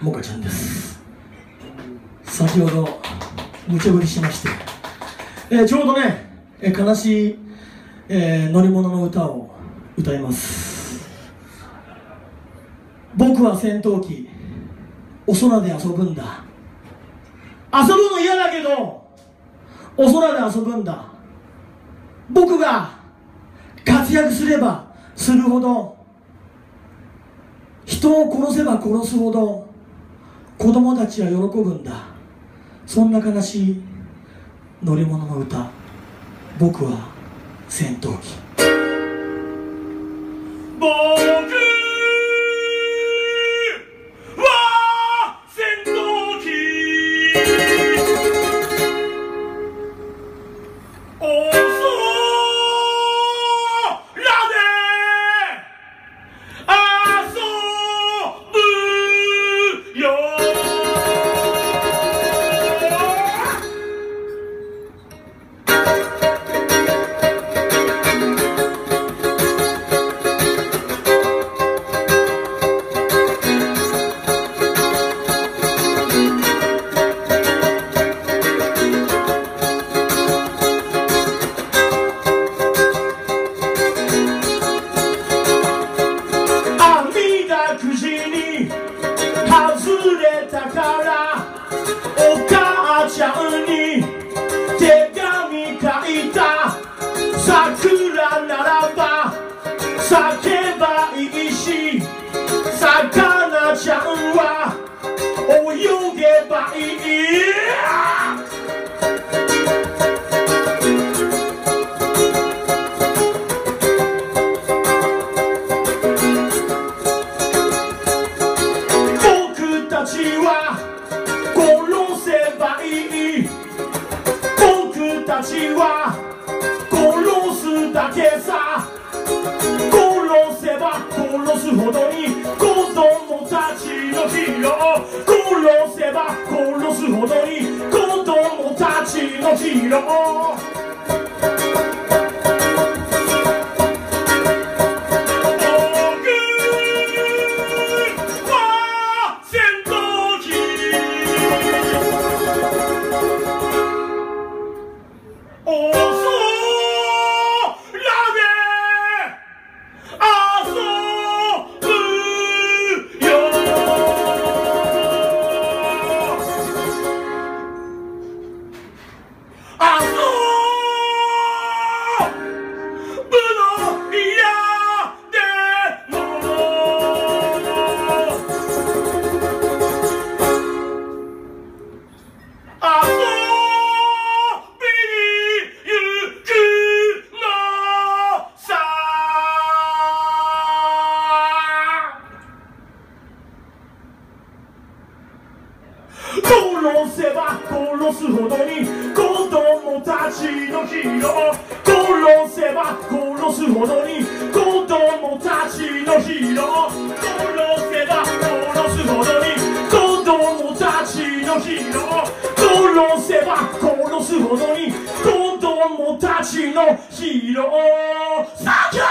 もかちゃんです。先ほど無茶ぶりしまして、えー、ちょうどね、えー、悲しい、えー、乗り物の歌を歌います。僕は戦闘機お空で遊ぶんだ。遊ぶの嫌だけどお空で遊ぶんだ。僕が活躍すればするほど人を殺せば殺すほど子供たちは喜ぶんだ。そんな悲しい乗り物の歌。僕は戦闘機。Sita, Saka. 要记着啊殺せば殺すほどに子供たちのヒーロー殺せば殺すほどに子供たちのヒーロー殺せば殺すほどに子供たちのヒーロー殺せば殺すほどに子供たちのヒーロー叫